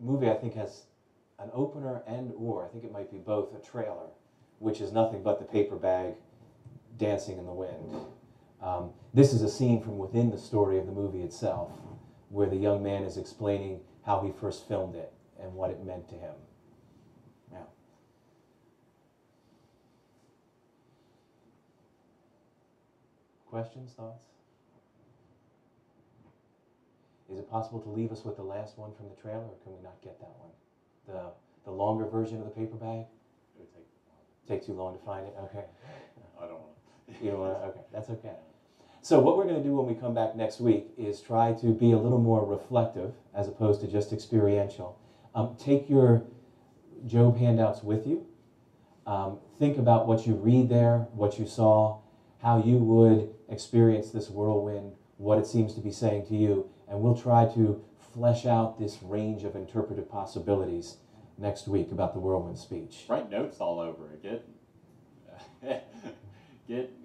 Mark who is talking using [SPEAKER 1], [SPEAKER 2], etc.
[SPEAKER 1] movie I think has an opener and or I think it might be both a trailer, which is nothing but the paper bag dancing in the wind. Um, this is a scene from within the story of the movie itself, where the young man is explaining how he first filmed it and what it meant to him. Yeah. Questions, thoughts? Is it possible to leave us with the last one from the trailer, or can we not get that one? The, the longer version of the paper bag?
[SPEAKER 2] It would take,
[SPEAKER 1] Take too long to find it? Okay.
[SPEAKER 2] I don't want to.
[SPEAKER 1] You don't want to? Okay, that's okay. So, what we're going to do when we come back next week is try to be a little more reflective as opposed to just experiential. Um, take your Job handouts with you. Um, think about what you read there, what you saw, how you would experience this whirlwind, what it seems to be saying to you, and we'll try to flesh out this range of interpretive possibilities next week about the whirlwind speech.
[SPEAKER 2] Write notes all over it. Get, get